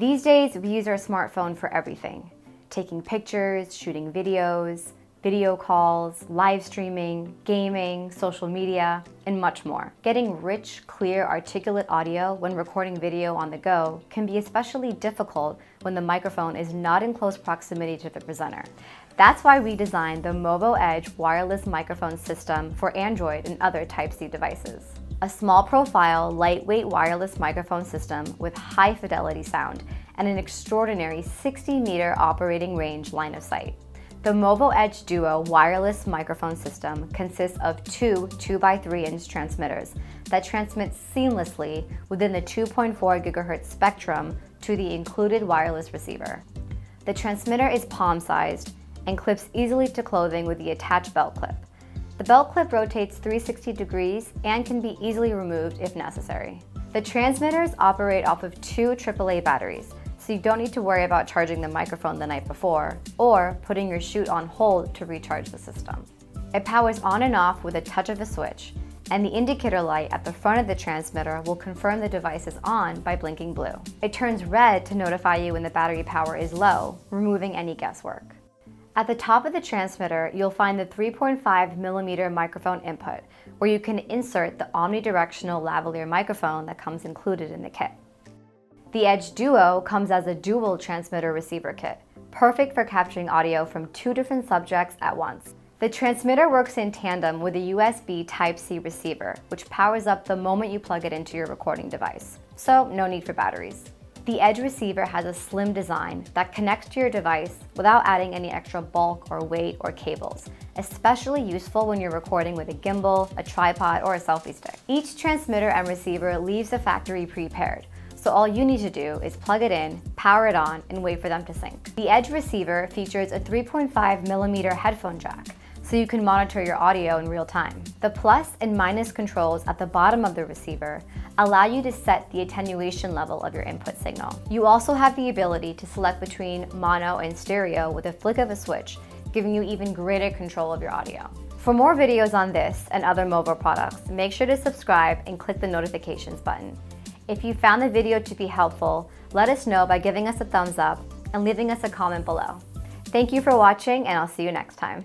These days, we use our smartphone for everything. Taking pictures, shooting videos, video calls, live streaming, gaming, social media, and much more. Getting rich, clear, articulate audio when recording video on the go can be especially difficult when the microphone is not in close proximity to the presenter. That's why we designed the Movo Edge wireless microphone system for Android and other Type-C devices. A small profile, lightweight wireless microphone system with high fidelity sound and an extraordinary 60 meter operating range line of sight. The Movo Edge Duo wireless microphone system consists of two 2x3 inch transmitters that transmit seamlessly within the 2.4 GHz spectrum to the included wireless receiver. The transmitter is palm-sized and clips easily to clothing with the attached belt clip. The belt clip rotates 360 degrees and can be easily removed if necessary. The transmitters operate off of two AAA batteries, so you don't need to worry about charging the microphone the night before or putting your shoot on hold to recharge the system. It powers on and off with a touch of a switch, and the indicator light at the front of the transmitter will confirm the device is on by blinking blue. It turns red to notify you when the battery power is low, removing any guesswork. At the top of the transmitter, you'll find the 3.5 millimeter microphone input, where you can insert the omnidirectional lavalier microphone that comes included in the kit. The Edge Duo comes as a dual transmitter receiver kit, perfect for capturing audio from two different subjects at once. The transmitter works in tandem with a USB Type-C receiver, which powers up the moment you plug it into your recording device, so no need for batteries. The Edge receiver has a slim design that connects to your device without adding any extra bulk or weight or cables, especially useful when you're recording with a gimbal, a tripod, or a selfie stick. Each transmitter and receiver leaves the factory prepared, so all you need to do is plug it in, power it on, and wait for them to sync. The Edge receiver features a 3.5 millimeter headphone jack, so you can monitor your audio in real time. The plus and minus controls at the bottom of the receiver allow you to set the attenuation level of your input signal. You also have the ability to select between mono and stereo with a flick of a switch, giving you even greater control of your audio. For more videos on this and other mobile products, make sure to subscribe and click the notifications button. If you found the video to be helpful, let us know by giving us a thumbs up and leaving us a comment below. Thank you for watching and I'll see you next time.